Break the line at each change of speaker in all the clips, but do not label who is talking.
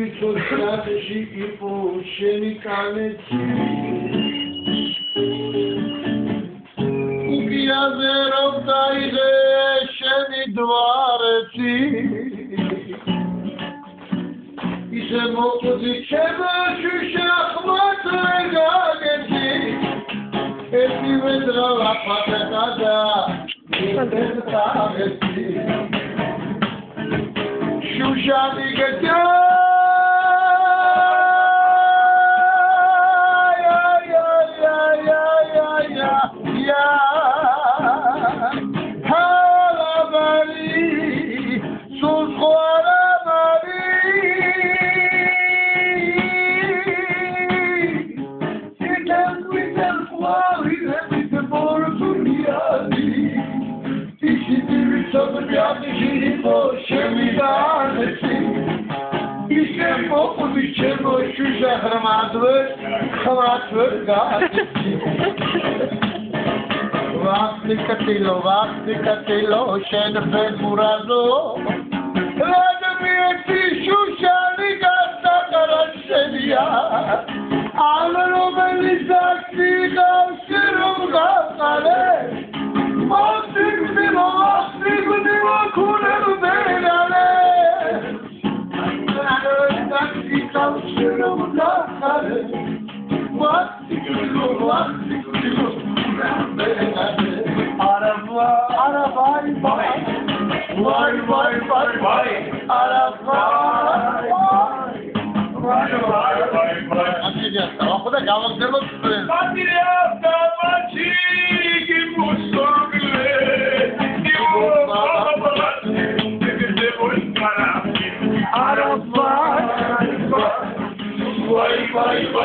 ვიცო სადაში იყო შენი კანეცი უკიაზე რომ დაიღე შენი დვარეცი ისე მოწოდი ჩემო შუშა ხმაწვე გაგეცი ერთი ვეძრა ლაფათა გადა შუშა მიგეთ შემო შემი ბარდი ისე მოყვი შემო შუშა ღრმადვე ხმათვე გაჩი ვახლი კატილო ვახლი კატილო შენ ფერმურაზო რადმე ერთი შუშანი გასაყარა შენია ალ რომელი საქმე გავსი რომ გასყარე çalışırım nazarı Vakti gülüm, vakti gülüm Araba, arabay bay Vay vay vay vay Araba, vay vay vay
vay
Vay vay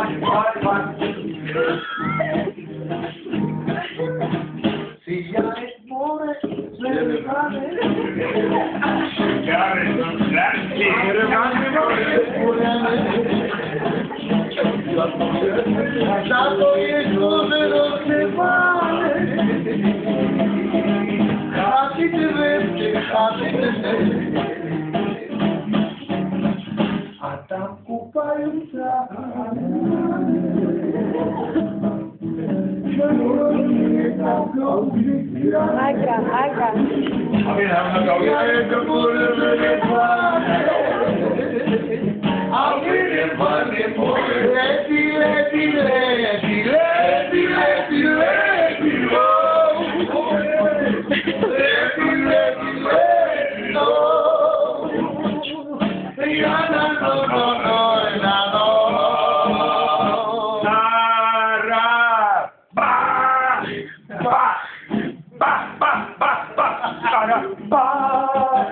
Si ya es more, le regale.
Ya es grande, le regale,
no le Ya tak
upajca.
Agra, I'll be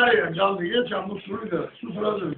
yare canlı geçen bu suyla su sıra